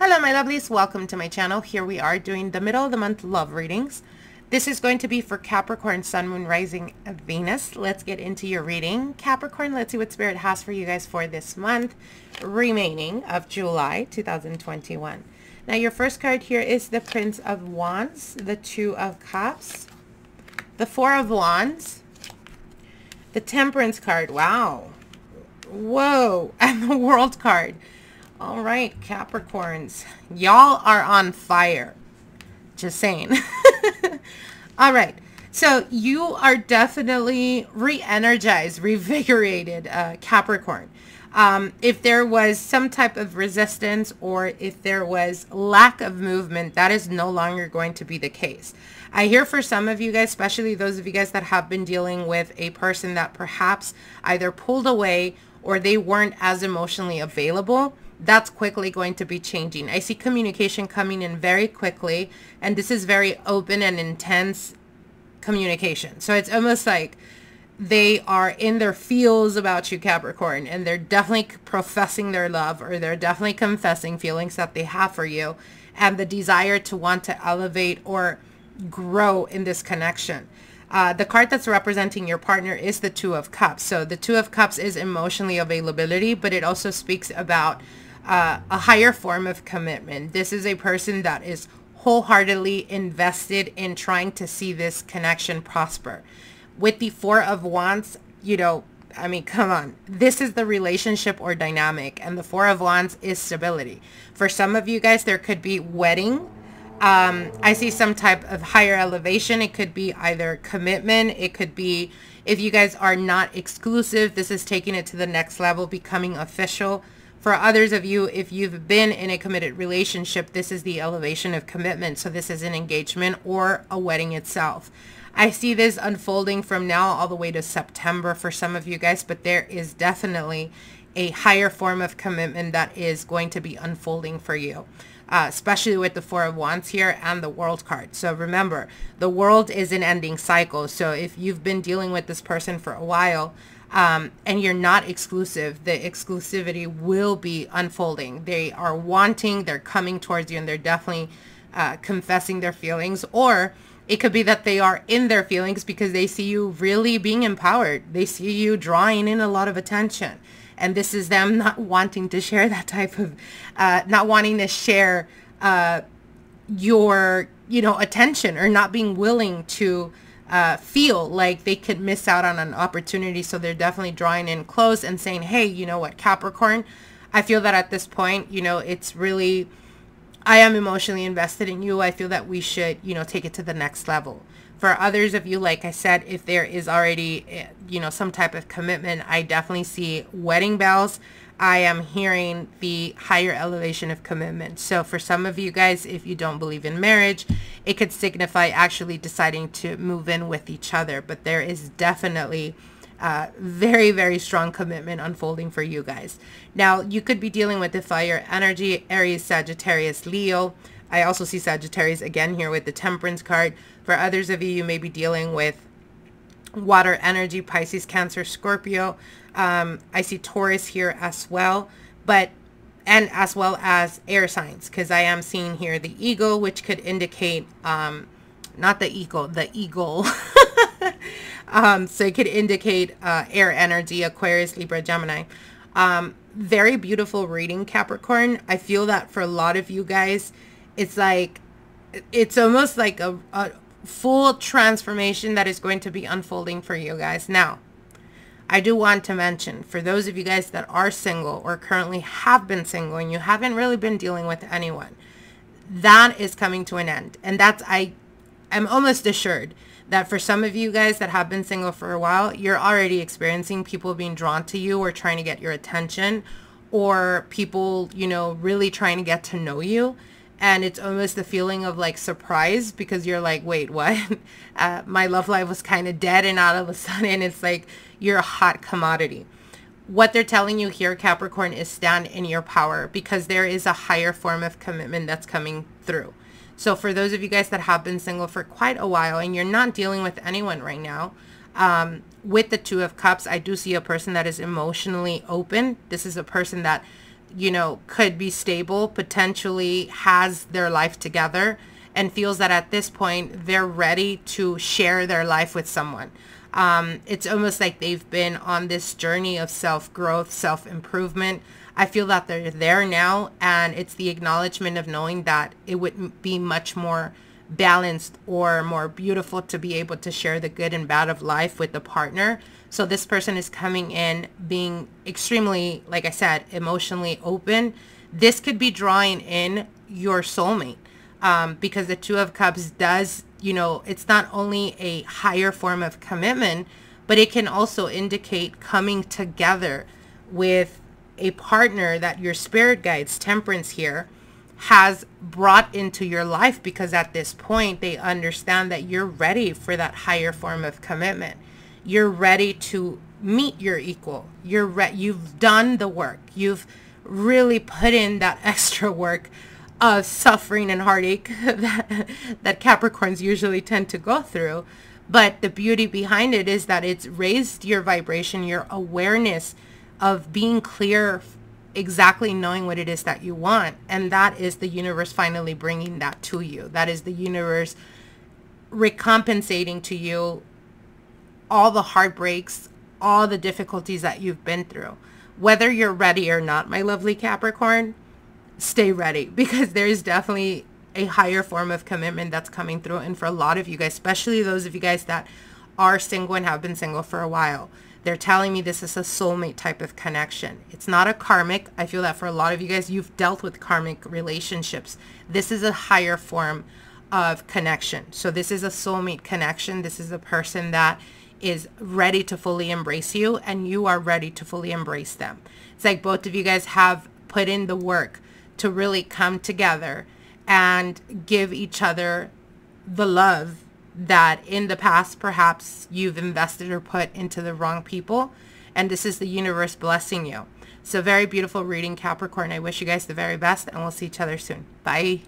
Hello my lovelies, welcome to my channel. Here we are doing the middle of the month love readings. This is going to be for Capricorn, Sun, Moon, Rising, Venus. Let's get into your reading. Capricorn, let's see what Spirit has for you guys for this month remaining of July 2021. Now your first card here is the Prince of Wands, the Two of Cups, the Four of Wands, the Temperance card. Wow. Whoa. And the World card. All right, Capricorns. Y'all are on fire. Just saying. All right. So you are definitely re-energized, revigorated, uh, Capricorn. Um, if there was some type of resistance or if there was lack of movement, that is no longer going to be the case. I hear for some of you guys, especially those of you guys that have been dealing with a person that perhaps either pulled away or they weren't as emotionally available, that's quickly going to be changing. I see communication coming in very quickly, and this is very open and intense communication. So it's almost like they are in their feels about you, Capricorn, and they're definitely professing their love or they're definitely confessing feelings that they have for you and the desire to want to elevate or grow in this connection. Uh, the card that's representing your partner is the Two of Cups. So the Two of Cups is emotionally availability, but it also speaks about uh, a higher form of commitment. This is a person that is wholeheartedly invested in trying to see this connection prosper. With the Four of Wands, you know, I mean, come on. This is the relationship or dynamic, and the Four of Wands is stability. For some of you guys, there could be wedding um, I see some type of higher elevation. It could be either commitment. It could be if you guys are not exclusive, this is taking it to the next level, becoming official. For others of you, if you've been in a committed relationship, this is the elevation of commitment. So this is an engagement or a wedding itself. I see this unfolding from now all the way to September for some of you guys, but there is definitely a higher form of commitment that is going to be unfolding for you uh, especially with the Four of Wands here and the World card. So remember, the world is an ending cycle. So if you've been dealing with this person for a while um, and you're not exclusive, the exclusivity will be unfolding. They are wanting, they're coming towards you, and they're definitely uh, confessing their feelings. Or it could be that they are in their feelings because they see you really being empowered. They see you drawing in a lot of attention and this is them not wanting to share that type of, uh, not wanting to share uh, your, you know, attention or not being willing to uh, feel like they could miss out on an opportunity. So they're definitely drawing in close and saying, hey, you know what, Capricorn, I feel that at this point, you know, it's really, I am emotionally invested in you. I feel that we should, you know, take it to the next level. For others of you, like I said, if there is already, eh, you know, some type of commitment, I definitely see wedding bells. I am hearing the higher elevation of commitment. So for some of you guys, if you don't believe in marriage, it could signify actually deciding to move in with each other. But there is definitely uh, very, very strong commitment unfolding for you guys. Now, you could be dealing with the fire energy, Aries, Sagittarius, Leo. I also see Sagittarius again here with the Temperance card. For others of you, you may be dealing with water energy, Pisces, Cancer, Scorpio. Um, I see Taurus here as well, but and as well as air signs because I am seeing here the eagle, which could indicate um, not the eagle, the eagle. um, so it could indicate uh, air energy, Aquarius, Libra, Gemini. Um, very beautiful reading, Capricorn. I feel that for a lot of you guys, it's like it's almost like a, a full transformation that is going to be unfolding for you guys. Now, I do want to mention for those of you guys that are single or currently have been single and you haven't really been dealing with anyone, that is coming to an end. And that's, I am almost assured that for some of you guys that have been single for a while, you're already experiencing people being drawn to you or trying to get your attention or people, you know, really trying to get to know you. And it's almost the feeling of like surprise because you're like wait what? Uh, my love life was kind of dead and all of a sudden it's like you're a hot commodity what they're telling you here capricorn is stand in your power because there is a higher form of commitment that's coming through so for those of you guys that have been single for quite a while and you're not dealing with anyone right now um, with the two of cups i do see a person that is emotionally open this is a person that you know, could be stable, potentially has their life together and feels that at this point they're ready to share their life with someone. Um, it's almost like they've been on this journey of self-growth, self-improvement. I feel that they're there now and it's the acknowledgement of knowing that it would be much more balanced or more beautiful to be able to share the good and bad of life with the partner. So this person is coming in being extremely, like I said, emotionally open. This could be drawing in your soulmate um, because the Two of Cups does, you know, it's not only a higher form of commitment, but it can also indicate coming together with a partner that your spirit guides, temperance here, has brought into your life because at this point they understand that you're ready for that higher form of commitment. You're ready to meet your equal. You're re- you've done the work. You've really put in that extra work of suffering and heartache that, that Capricorns usually tend to go through. But the beauty behind it is that it's raised your vibration, your awareness of being clear exactly knowing what it is that you want. And that is the universe finally bringing that to you. That is the universe recompensating to you all the heartbreaks, all the difficulties that you've been through. Whether you're ready or not, my lovely Capricorn, stay ready because there is definitely a higher form of commitment that's coming through. And for a lot of you guys, especially those of you guys that are single and have been single for a while, they're telling me this is a soulmate type of connection. It's not a karmic. I feel that for a lot of you guys, you've dealt with karmic relationships. This is a higher form of connection. So this is a soulmate connection. This is a person that is ready to fully embrace you and you are ready to fully embrace them. It's like both of you guys have put in the work to really come together and give each other the love that in the past perhaps you've invested or put into the wrong people and this is the universe blessing you. So very beautiful reading Capricorn. I wish you guys the very best and we'll see each other soon. Bye.